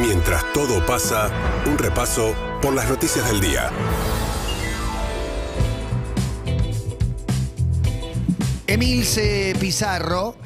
Mientras todo pasa, un repaso por las noticias del día. Emilce Pizarro.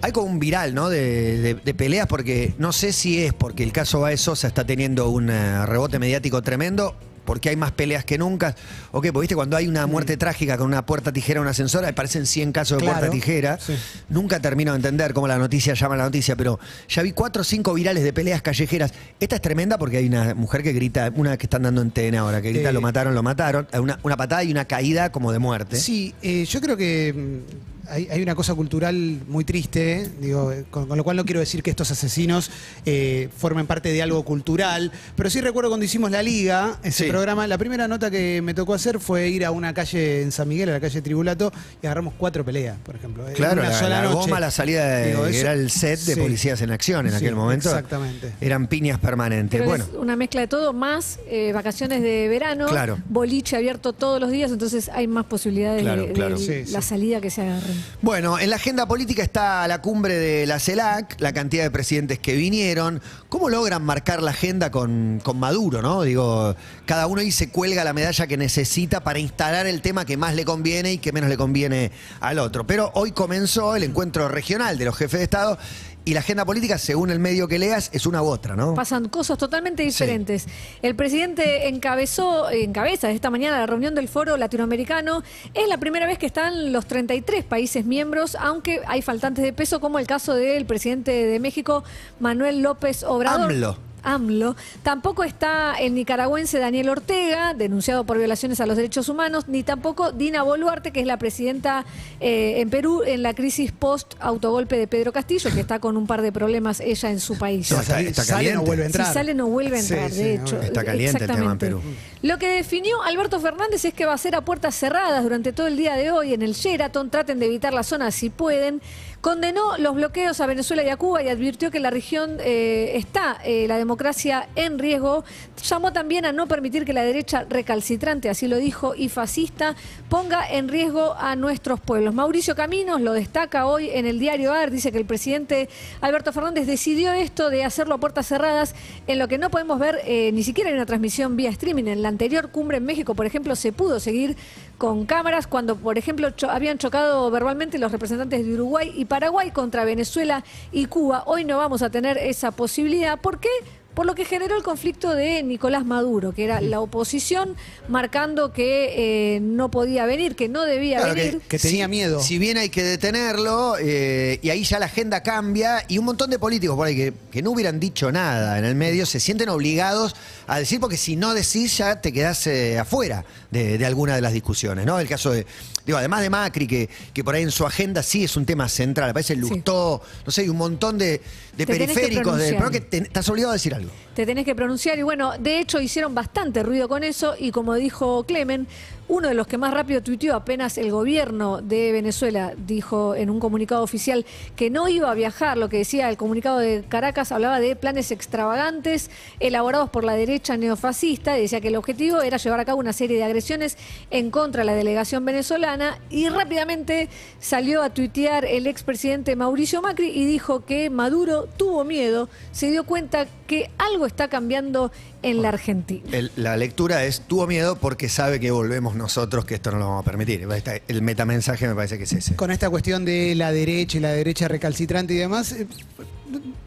Hay como un viral, ¿no? De, peleas, porque no sé si es porque el caso Baez Sosa está teniendo un eh, rebote mediático tremendo, porque hay más peleas que nunca. O qué, porque viste, cuando hay una muerte trágica con una puerta tijera o una ascensora, aparecen 100 casos de Claro, puerta tijera. sí. Nunca termino de entender cómo la noticia llama la noticia, pero ya vi cuatro o cinco virales de peleas callejeras. Esta es tremenda porque hay una mujer que grita, una que están dando en TN ahora, que grita, Eh. lo mataron, lo mataron. Una, una patada y una caída como de muerte. Sí, eh, yo creo que mm, hay, hay una cosa cultural muy triste, digo, eh, con, con lo cual no quiero decir que estos asesinos eh, formen parte de algo cultural, pero sí recuerdo cuando hicimos la liga, ese Sí. programa, la primera nota que me tocó hacer fue ir a una calle en San Miguel, a la calle Tribulato, y agarramos cuatro peleas, por ejemplo. Claro, una la, sola la noche. goma, la salida de, Digo, eso- era el set de sí. policías en acción en Sí, aquel momento. Exactamente. Eran piñas permanentes. Bueno, es una mezcla de todo, más eh, vacaciones de verano, Claro. boliche abierto todos los días, entonces hay más posibilidades Claro, de, de claro. Sí, la sí. salida que se agarren. Bueno, en la agenda política está la cumbre de la CELAC, la cantidad de presidentes que vinieron. ¿Cómo logran marcar la agenda con, con Maduro, no? Digo, cada uno ahí se cuelga la medalla que necesita para instalar el tema que más le conviene y que menos le conviene al otro. Pero hoy comenzó el encuentro regional de los jefes de Estado y la agenda política, según el medio que leas, es una u otra, ¿no? Pasan cosas totalmente diferentes. El presidente encabezó, encabeza esta mañana la reunión del Foro Latinoamericano. Es la primera vez que están los 33 países miembros, aunque hay faltantes de peso, como el caso del presidente de México, Manuel López Obrador. AMLO. AMLO. Tampoco está el nicaragüense Daniel Ortega, denunciado por violaciones a los derechos humanos, ni tampoco Dina Boluarte, que es la presidenta eh, en Perú en la crisis post-autogolpe de Pedro Castillo, que está con un par de problemas ella en su país. No, está- está Sale, caliente. no vuelve a entrar. Si sale no vuelve a entrar, sí, de hecho. Está caliente el tema en. Perú. Lo que definió Alberto Fernández es que va a ser a puertas cerradas durante todo el día de hoy en el Sheraton. Traten de evitar la zona si pueden. Condenó los bloqueos a Venezuela y a Cuba y advirtió que la región eh, está eh, la democracia en riesgo. Llamó también a no permitir que la derecha recalcitrante, así lo dijo, y fascista ponga en riesgo a nuestros pueblos. Mauricio Caminos lo destaca hoy en el diario AR. Dice que el presidente Alberto Fernández decidió esto de hacerlo a puertas cerradas, en lo que no podemos ver eh, ni siquiera en una transmisión vía streaming. En la anterior cumbre en México, por ejemplo, se pudo seguir con cámaras cuando, por ejemplo, cho- habían chocado verbalmente los representantes de Uruguay y Paraguay contra Venezuela y Cuba. Hoy no vamos a tener esa posibilidad. ¿Por qué? Por lo que generó el conflicto de Nicolás Maduro, que era la oposición marcando que eh, no podía venir, que no debía Claro, venir. Que tenía miedo. Si bien hay que detenerlo, eh, y ahí ya la agenda cambia, y un montón de políticos por ahí que, que no hubieran dicho nada en el medio se sienten obligados a decir, porque si no decís ya te quedás eh, afuera de, de alguna de las discusiones, ¿no? El caso de, digo, además de Macri, que, que por ahí en su agenda sí es un tema central, aparece el Lustó, no sé, hay un montón de, de periféricos, de, que te- estás obligado a decir algo. Te tenés que pronunciar y bueno, de hecho hicieron bastante ruido con eso y como dijo Clemen, uno de los que más rápido tuiteó apenas el gobierno de Venezuela dijo en un comunicado oficial que no iba a viajar, lo que decía el comunicado de Caracas hablaba de planes extravagantes elaborados por la derecha neofascista y decía que el objetivo era llevar a cabo una serie de agresiones en contra de la delegación venezolana y rápidamente salió a tuitear el expresidente Mauricio Macri y dijo que Maduro tuvo miedo, se dio cuenta que algo está cambiando en la Argentina. El- la lectura es, tuvo miedo porque sabe que volvemos nosotros, que esto no lo vamos a permitir. El metamensaje me parece que es ese. con esta cuestión de la derecha y la derecha recalcitrante y demás, eh,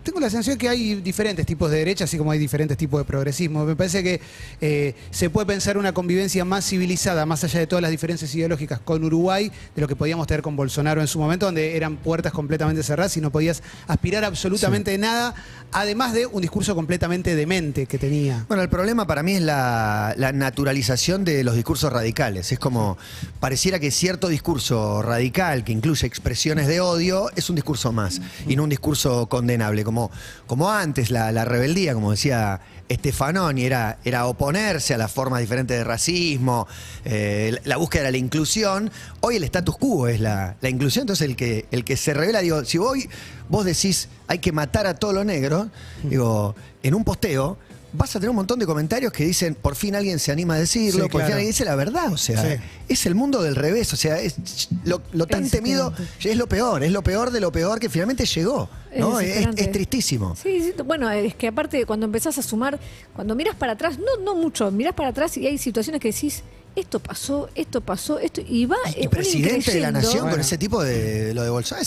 tengo la sensación que hay diferentes tipos de derecha, así como hay diferentes tipos de progresismo. Me parece que eh, se puede pensar una convivencia más civilizada, más allá de todas las diferencias ideológicas, con Uruguay, de lo que podíamos tener con Bolsonaro en su momento, donde eran puertas completamente cerradas y no podías aspirar absolutamente nada, además de un discurso completamente demente que tenía. Bueno, el problema para mí es la, la naturalización de los discursos radicales. Es como, pareciera que cierto discurso radical que incluye expresiones de odio es un discurso más y no un discurso condenable. Como, como antes, la, rebeldía, como decía Stefanoni, era, era oponerse a las formas diferentes de racismo, eh, la, la búsqueda de la inclusión. Hoy el status quo es la, la inclusión, entonces el que, el que se revela, digo, si hoy vos decís hay que matar a todo lo negro, digo, en un posteo vas a tener un montón de comentarios que dicen, por fin alguien se anima a decirlo, Sí, por fin alguien dice la verdad. O sea, Sí. es el mundo del revés. O sea, es lo, lo tan Es temido es lo peor, es lo peor de lo peor que finalmente llegó. ¿no? Es Es, desesperante. es tristísimo. Sí, sí, bueno, es que aparte cuando empezás a sumar, cuando miras para atrás, no, no mucho, miras para atrás y hay situaciones que decís, esto pasó, esto pasó, esto, y va Y eh, presidente de la nación con ese tipo de lo de Bolsonaro,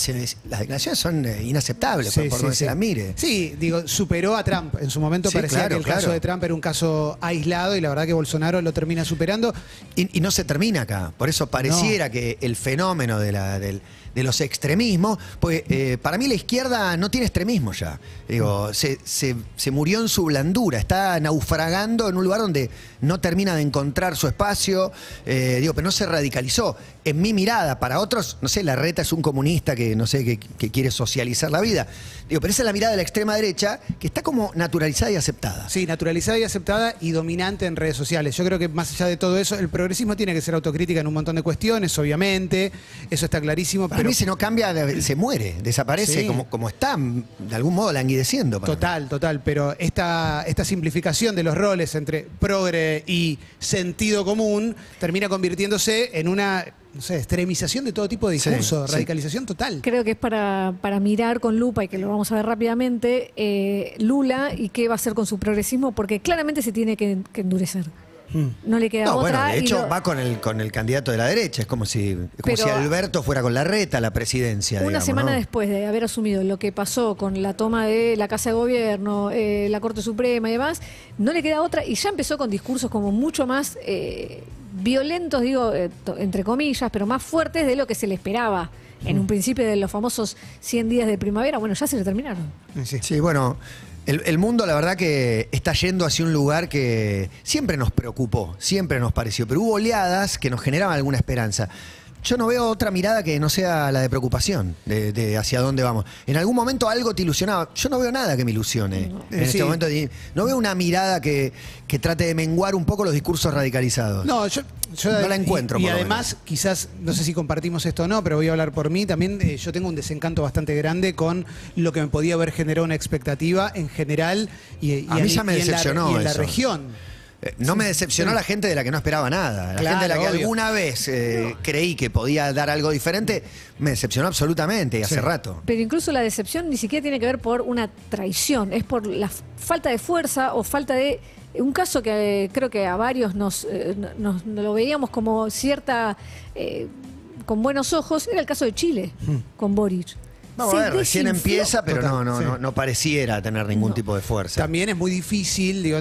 las declaraciones son eh, inaceptables, por, por donde se las mire. Sí, digo, superó a Trump. En su momento Sí, parecía claro, que el claro. caso de Trump era un caso aislado y la verdad que Bolsonaro lo termina superando. Y, y no se termina acá. Por eso pareciera que el fenómeno de, la, del- de los extremismos, pues eh, para mí la izquierda no tiene extremismo ya. Digo, se, se- se murió en su blandura, está naufragando en un lugar donde no termina de encontrar su espacio, eh, digo, pero no se radicalizó. En mi mirada, para otros, no sé, la reta es un comunista que, no sé, que, que quiere socializar la vida. Digo, pero esa es la mirada de la extrema derecha que está como naturalizada y aceptada. Sí, naturalizada y aceptada y dominante en redes sociales. Yo creo que más allá de todo eso, el progresismo tiene que ser autocrítica en un montón de cuestiones, obviamente. Eso está clarísimo. Para pero mí si no cambia, se muere, desaparece Sí. como, como está, de algún modo languideciendo. para mí. Total, total, pero esta, esta simplificación de los roles entre progre y sentido común termina convirtiéndose en una, no sé, extremización de todo tipo de discurso, sí. radicalización total. Creo que es para, para mirar con lupa y que lo vamos a ver rápidamente, eh, Lula y qué va a hacer con su progresismo, porque claramente se tiene que, que endurecer. No le queda No, otra. bueno, de hecho lo- va con el, con el candidato de la derecha, es como si, es como Pero- si Alberto fuera con la reta a la presidencia. Una digamos, semana ¿no? después de haber asumido lo que pasó con la toma de la Casa de Gobierno, eh, la Corte Suprema y demás, no le queda otra y ya empezó con discursos como mucho más eh, violentos, digo, eh, entre comillas, pero más fuertes de lo que se le esperaba. En un principio de los famosos 100 días de primavera, bueno, ya se le terminaron. Sí. Sí, bueno, el, el mundo la verdad que está yendo hacia un lugar que siempre nos preocupó, siempre nos pareció, pero hubo oleadas que nos generaban alguna esperanza. Yo no veo otra mirada que no sea la de preocupación, de, de hacia dónde vamos. En algún momento algo te ilusionaba. Yo no veo nada que me ilusione en este momento. No veo una mirada que, que trate de menguar un poco los discursos radicalizados. No, yo, yo- No la encuentro, Y, y por lo además, quizás, no sé si compartimos esto o no, pero voy a hablar por mí. También eh, yo tengo un desencanto bastante grande con lo que me podía haber generado una expectativa en general y, y A mí en- ya me y en la- decepcionó y en la región. Eh, No me decepcionó la gente de la que no esperaba nada. La Claro, gente de la que obvio. alguna vez eh, creí que podía dar algo diferente, me decepcionó absolutamente y hace Sí. rato. Pero incluso la decepción ni siquiera tiene que ver por una traición, es por la f- falta de fuerza o falta de... Un caso que eh, creo que a varios nos, eh, nos- nos lo veíamos como cierta... eh, con buenos ojos, era el caso de Chile, con Boric. Vamos a ver, recién empieza, pero Total, no, no, sí. no, no pareciera tener ningún No. tipo de fuerza. También es muy difícil, digo,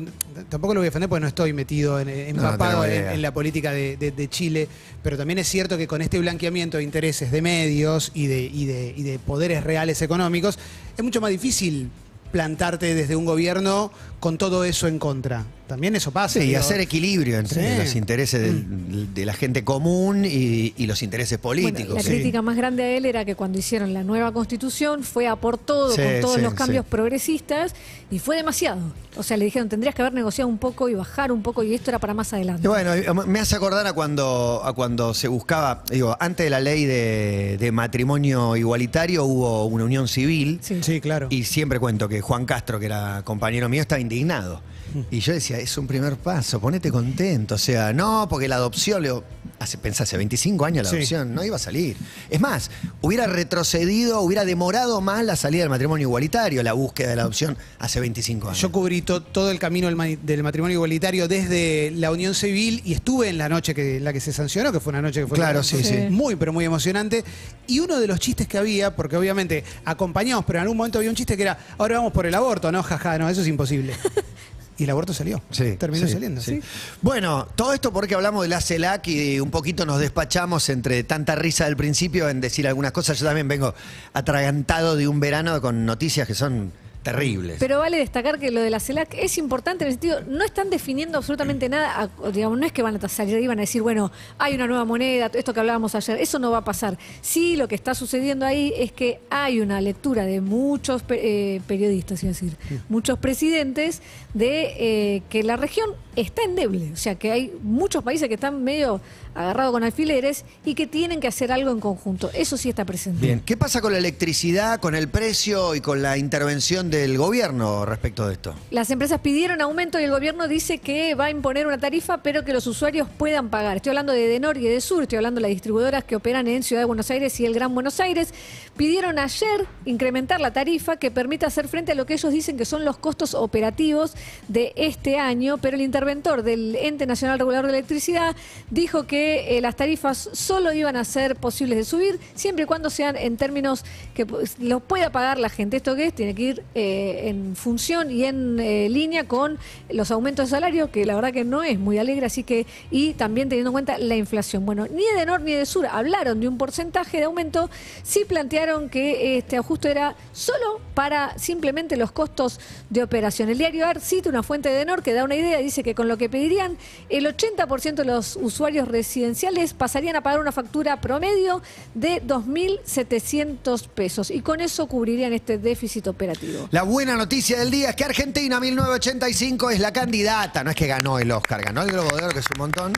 tampoco lo voy a defender porque no estoy metido, en, empapado en la política de, de- de Chile, pero también es cierto que con este blanqueamiento de intereses de medios y de, y de- y de poderes reales económicos, es mucho más difícil plantarte desde un gobierno con todo eso en contra. También eso pasa. Sí, y hacer equilibrio entre Sí. Mm. los intereses del- de la gente común y, y los intereses Bueno, políticos. la Sí. crítica más grande a él era que cuando hicieron la nueva constitución fue a por todo, Sí, con todos sí, los cambios sí. progresistas, y fue demasiado. O sea, le dijeron, tendrías que haber negociado un poco y bajar un poco, y esto era para más adelante. Y bueno, y me hace acordar a cuando, a cuando se buscaba, digo, antes de la ley de, de matrimonio igualitario hubo una unión civil. Sí. Sí, claro. Y siempre cuento que Juan Castro, que era compañero mío, estaba indignado. Y yo decía, es un primer paso, ponete contento. O sea, no, porque la adopción, le digo, hace, pensá, hace 25 años la Sí. adopción no iba a salir. Es más, hubiera retrocedido, hubiera demorado más la salida del matrimonio igualitario, la búsqueda de la adopción hace 25 años. Yo cubrí to- todo el camino del, matrimonio igualitario desde la unión civil y estuve en la noche que, en la que se sancionó, que fue una noche que fue Claro, sí, sí. muy, pero muy emocionante. Y uno de los chistes que había, porque obviamente acompañamos, pero en algún momento había un chiste que era, ahora vamos por el aborto, no, jaja, no, eso es imposible. y el aborto salió. Sí, Terminó sí, saliendo. sí. Bueno, todo esto porque hablamos de la CELAC y un poquito nos despachamos entre tanta risa del principio en decir algunas cosas. Yo también vengo atragantado de un verano con noticias que son terribles. Pero vale destacar que lo de la CELAC es importante en el sentido, no están definiendo absolutamente nada, digamos, no es que van a salir y van a decir, bueno, hay una nueva moneda, esto que hablábamos ayer, eso no va a pasar. Sí, lo que está sucediendo ahí es que hay una lectura de muchos eh, periodistas, es decir, muchos presidentes, de eh, que la región está endeble. O sea que hay muchos países que están medio agarrados con alfileres y que tienen que hacer algo en conjunto. Eso sí está presente. Bien, ¿qué pasa con la electricidad, con el precio y con la intervención del gobierno respecto de esto? Las empresas pidieron aumento y el gobierno dice que va a imponer una tarifa, pero que los usuarios puedan pagar. Estoy hablando de Denor y de Sur, estoy hablando de las distribuidoras que operan en Ciudad de Buenos Aires y el Gran Buenos Aires. Pidieron ayer incrementar la tarifa que permita hacer frente a lo que ellos dicen que son los costos operativos de este año, pero el interventor del Ente Nacional Regulador de Electricidad dijo que eh, las tarifas solo iban a ser posibles de subir siempre y cuando sean en términos que los pueda pagar la gente. ¿Esto qué es? Tiene que ir eh, en función y en eh, línea con los aumentos de salario, que la verdad que no es muy alegre, así que, y también teniendo en cuenta la inflación. Bueno, ni de Nor ni de Sur hablaron de un porcentaje de aumento, sí plantearon que este ajuste era solo para simplemente los costos de operación. El diario AR cita una fuente de Nor que da una idea, dice que con lo que pedirían el 80% de los usuarios residenciales pasarían a pagar una factura promedio de 2.700 pesos. Y con eso cubrirían este déficit operativo. La buena noticia del día es que Argentina 1985 es la candidata, no es que ganó el Oscar, ganó el Globo de Oro, que es un montón,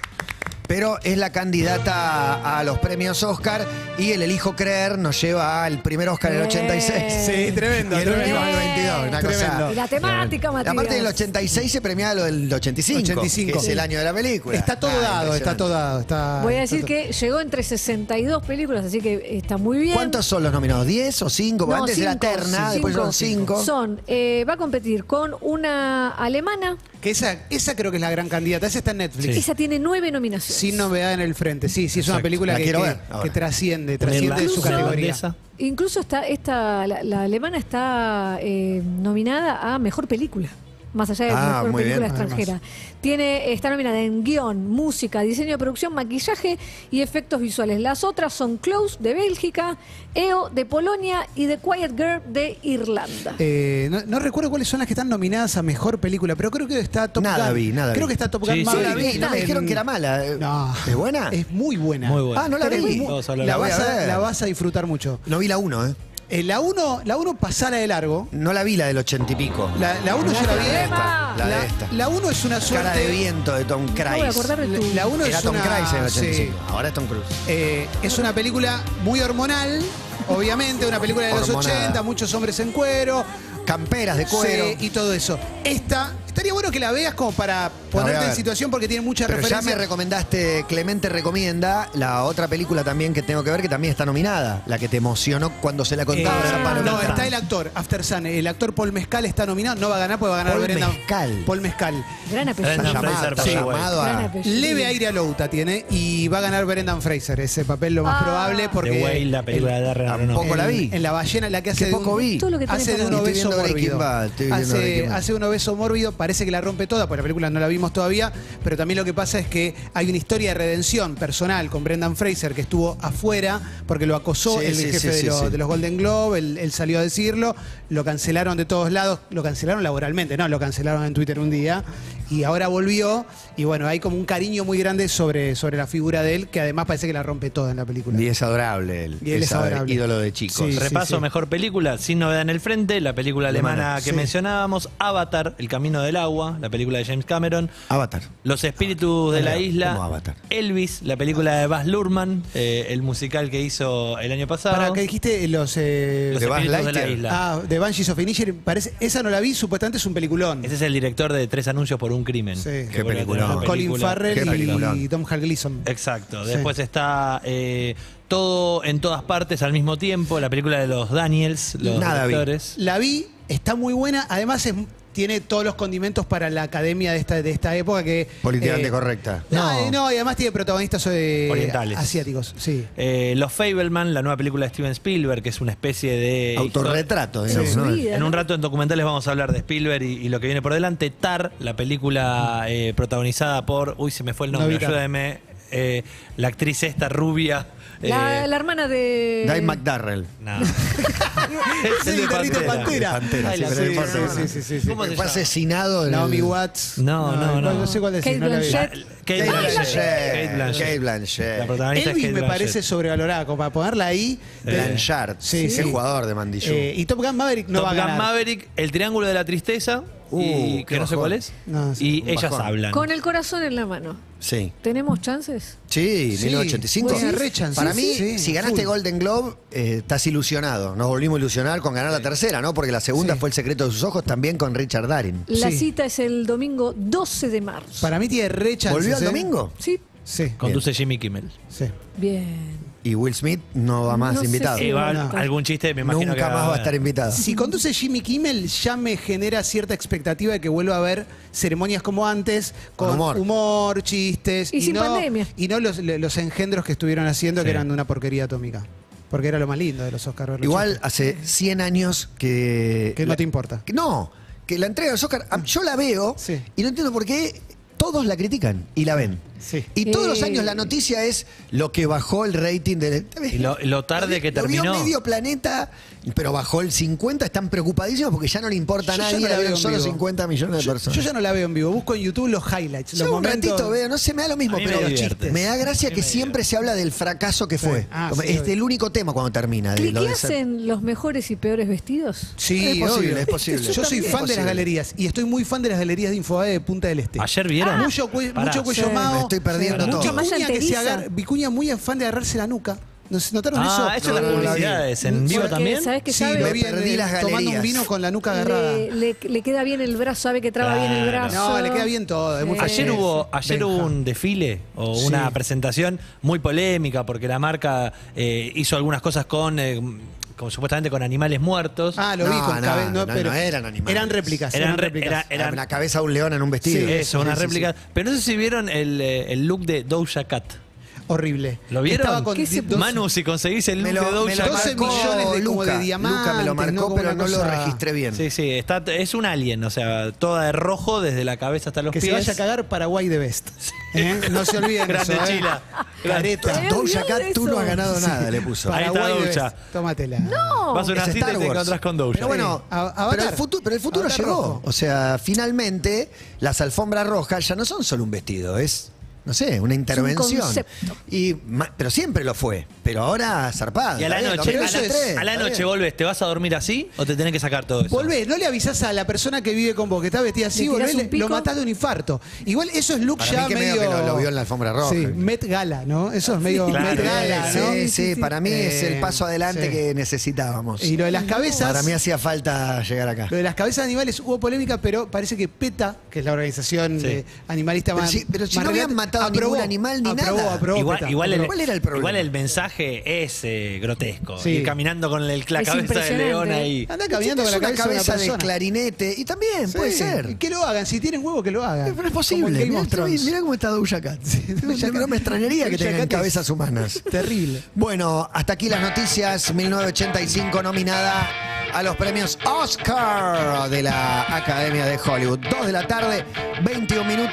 pero es la candidata a los premios Oscar y el Elijo Creer nos lleva al primer Oscar en el 86. Sí, tremendo, Y el último tremendo. al 22, una Tremendo. cosa... Y la temática, Matías. Aparte del 86 se premiaba lo del 85, 85. que es el año de la película. Está todo Ah, dado, está todo dado. Está, Voy a está decir todo- que llegó entre 62 películas, así que está muy bien. ¿Cuántos son los nominados? ¿10 o 5? No, Antes era cinco, Terna, después cinco. son 5. Son, eh, va a competir con una alemana, Que esa, esa creo que es la gran candidata. Esa está en Netflix. esa tiene nueve nominaciones. Sin novedad en el frente. Sí, sí, es una película La que, quiero que- que trasciende, trasciende de su categoría. Incluso está esta, la, la alemana está eh, nominada a mejor película. Más allá de Ah, mejor muy película bien. extranjera. Tiene, está nominada en guion, música, diseño de producción, maquillaje y efectos visuales. Las otras son Close de Bélgica, EO de Polonia y The Quiet Girl de Irlanda. Eh, no, no recuerdo cuáles son las que están nominadas a mejor película, pero creo que está Top Nada Gun. vi, nada Creo vi. que está Top Sí, Gun sí, No Maverick la vi, no me dijeron que era mala. eh. No. ¿Es buena? Es muy buena. Muy buena. Ah, no la Pero vi. muy- la, vas a la vas a disfrutar mucho. No vi la 1, ¿eh? Eh, la 1 la uno pasala de largo. No la vi la del 80 y pico. La 1 yo la vi. esta, la de esta. La 1 es una suerte. Cara de viento de Tom Cruise. No voy a acordar de tu... La 1 Era es Tom una. Cruise en el sí. 85. Ahora es Tom Cruise. Eh, es una película muy hormonal, obviamente, una película de los Hormonada. 80, muchos hombres en cuero. Camperas de cuero. sí, y todo eso. Esta, estaría bueno que la veas como para ponerte en situación porque tiene mucha Pero ya referencia. me recomendaste, Clemente recomienda la otra película también que tengo que ver, que también está nominada. La que te emocionó cuando se la contaba. Eh, no, palomita. está el actor, After Sun. El actor Paul Mescal está nominado. No va a ganar porque va a ganar Paul Brendan- Mescal. Paul Mescal. Gran apellido. Llamado, a... apellido. Leve aire a Louta tiene y va a ganar Brendan Fraser. Ese papel lo más Ah. probable porque. The Whale, la película de Darren Tampoco la en- vi. En la ballena, la que hace Que de poco un- vi. Todo lo que tenés Hace de un obeso mórbido. Hace un obeso mórbido, parece que la rompe toda, porque la película no la vimos todavía, pero también lo que pasa es que hay una historia de redención personal con Brendan Fraser que estuvo afuera porque lo acosó Sí, el sí, jefe sí, de, los- sí. de los Golden Globe, él, él salió a decirlo, lo cancelaron de todos lados, lo cancelaron laboralmente, no, lo cancelaron en Twitter un día y ahora volvió y bueno, hay como un cariño muy grande sobre, sobre la figura de él que además parece que la rompe toda en la película. Y es adorable él. Y él es ador- adorable. ídolo de chicos. Sí, Repaso sí. mejor película, sin novedad en el frente, la película alemana que sí. mencionábamos, Avatar, El Camino del Agua, la película de James Cameron, Avatar. Los Espíritus de la Como Isla, Avatar. Elvis, la película de Baz Luhrmann, eh, el musical que hizo el año pasado. Para que dijiste los, eh, Los de Buzz Espíritus de la. Isla. Ah, de Banshees of Inisherin, parece, esa no la vi, supuestamente es un peliculón. Ese es el director de Tres Anuncios por un Crimen. Sí. Qué vuelve a tener peliculón. una Colin película. Farrell y Tom Hal Gleason. Exacto. Sí. Después está eh, Todo en todas partes al mismo tiempo, la película de los Daniels, los Nada vi. directores. La vi, está muy buena, además es- tiene todos los condimentos para la academia de esta, de esta época que... Políticamente eh, correcta. No, No. eh, no, y además tiene protagonistas eh, Orientales. asiáticos, sí. Eh, los Fableman, la nueva película de Steven Spielberg, que es una especie de... Autorretrato, digamos, ¿no? En ¿no? un rato en documentales vamos a hablar de Spielberg y, y lo que viene por delante. Tar, la película eh, protagonizada por, uy, se me fue el nombre, Novita. ayúdame, eh, la actriz esta rubia. La, eh, la hermana de. Dave McDarrell. no. Sí, El de de Pantera. Pantera, Ay, sí, la pero no sí, importa. sí, sí, sí, sí. ¿Cómo se Fue llama? asesinado. en Naomi el- Watts. No, no, no. No sé cuál decir, Kate no la vi. Blanchett. Kate Blanchett. Blanchett. Kate Blanchett. Kate Blanchett. La protagonista Elvis es me Kate parece Blanchett. sobrevalorada, como para ponerla ahí. Blanchard. Sí, Qué sí. jugador de Mandillú. Eh, y Top Gun Maverick no Top va a Gun ganar. Maverick, El Triángulo de la Tristeza, Uh, y que no sé bajón. cuál es. No, sí, y ellas bajón. hablan. Con el corazón en la mano. Sí. ¿Tenemos chances? Sí, Sí, 1985. tiene re. Para mí, sí, si ganaste full. Golden Globe, eh, estás ilusionado. Nos volvimos a ilusionar con ganar la tercera, ¿no? Porque la segunda Sí. fue El secreto de sus ojos, también con Richard Darin. La Sí. cita es el domingo 12 de marzo. Para mí tiene re chances, ¿Volvió el ¿eh? domingo? Sí, Sí. Conduce Jimmy Kimmel. sí. bien. Y Will Smith no va más No sé invitado. si- Y va algún chiste, me imagino Nunca que más va a estar invitado. Si conduce Jimmy Kimmel, ya me genera cierta expectativa de que vuelva a haber ceremonias como antes, con, Con humor. humor. chistes. Y sin no, pandemia. Y no los, los engendros que estuvieron haciendo, Sí. que eran de una porquería atómica. Porque era lo más lindo de los ver los Igual chistes. hace 100 años que... Que no te importa. que No, que la entrega de los Oscar, yo la veo Sí. y no entiendo por qué todos la critican y la ven. Sí. Y todos los años la noticia es lo que bajó el rating de... Y lo, lo tarde que Lo vio terminó. medio planeta, pero bajó el 50, están preocupadísimos porque ya no le importa a Yo ya nadie, no la la vieron veo en solo vivo. 50 millones de Yo, personas. yo ya no la veo en vivo. Busco en YouTube los highlights. Yo los un momentos. ratito veo, no sé, me da lo mismo, A mí me pero divierte. me da gracia que siempre se habla del fracaso que fue. Ah, sí, es obvio. el único tema cuando termina. De lo de ser- ¿Cliqueas los mejores y peores vestidos? Sí, Es posible, obvio. es posible. Yo soy Es fan de posible. las galerías y estoy muy fan de las galerías de Infobae de Punta del Este. ¿Ayer vieron? Mucho, cue- Pará. mucho cuello Sí. mao. Me estoy perdiendo todo. Malla Vicuña que se enteriza. agar- Vicuña muy fan de agarrarse la nuca. ¿No se ¿Notaron Ah, eso? eso en no, las publicidades. ¿En vivo Porque, también? ¿Sabes qué Sí, sabe? Me perdí las tomando un vino con la nuca agarrada. Le, le- le queda bien el brazo, sabe que traba bien el brazo. No, le queda bien todo. es muy Sí. Ayer hubo, ayer Benja. hubo un desfile o Sí. una presentación muy polémica porque la marca eh, hizo algunas cosas con, eh, con- supuestamente con animales muertos. Ah, lo vi No, con no, cabe- no, no eran animales. Eran réplicas. Eran Eran, re- réplicas. era- eran- la cabeza de un león en un vestido. Sí, Eso, sí, una sí, réplica. Pero no sé si vieron el, eh, el look de Doja Cat. Horrible. ¿Lo vieron? Estaba con ¿Qué se dos- Manu, si conseguís el look de Doja Cat. marcó millones de como de diamantes, Luca me lo marcó, pero no lo registré bien. Sí, sí, está, es un alien, o sea, toda de rojo desde la cabeza hasta los Que pies. se vaya a cagar Paraguay de Best. ¿Eh? No se olviden Grande eso, ¿eh? Chila. Careta. Me Doja Cat, tú no has ganado nada, le puso. Ahí está Paraguay Doja. Best. Tómatela. No. Vas a una cita y te encontrás con Doja. Pero bueno, Sí. A- Avatar. pero el futuro, pero el futuro llegó. rojo. O sea, finalmente las alfombras rojas ya no son solo un vestido, es, no sé, una intervención. y ma- Pero siempre lo fue. Pero ahora zarpado. Y a la noche, a 2023, la, a la noche volvés, ¿te vas a dormir así o te tenés que sacar todo eso? Volvé, no le avisás a la persona que vive con vos, que está vestida así, ¿Le tirás volvé, un le- pico? lo matás de un infarto. Igual eso es look Para ya mí que medio medio... que lo- lo vio en la alfombra roja. Sí, Met Gala, ¿no? Eso es medio Claro. Met Gala, Sí, ¿no? sí, Sí, sí, sí. para mí es el Eh, paso adelante sí. que necesitábamos. Y lo de las cabezas... Para mí hacía falta llegar acá. Lo de las cabezas de animales hubo polémica, pero parece que PETA, que es la organización Sí. de animalista Pero más. si- pero si más no habían relevante, matado ningún animal ni aprobó, nada. Aprobó, igual, PETA, igual, el, aprobó. ¿Cuál era el problema? igual el mensaje es eh, grotesco. Sí. Ir caminando con el- la Es cabeza de león ahí. Anda caminando con la Es una cabeza, de una clarinete. Y también Sí, puede ser. Que lo hagan, si tienen huevo, que lo hagan. Pero es Como posible. mirá cómo está Doja Cat. No me extrañaría que tengan es- cabezas humanas. Terrible. Bueno, hasta aquí las noticias. 1985 nominada a los premios Oscar de la Academia de Hollywood. 2 de la tarde, 21 minutos.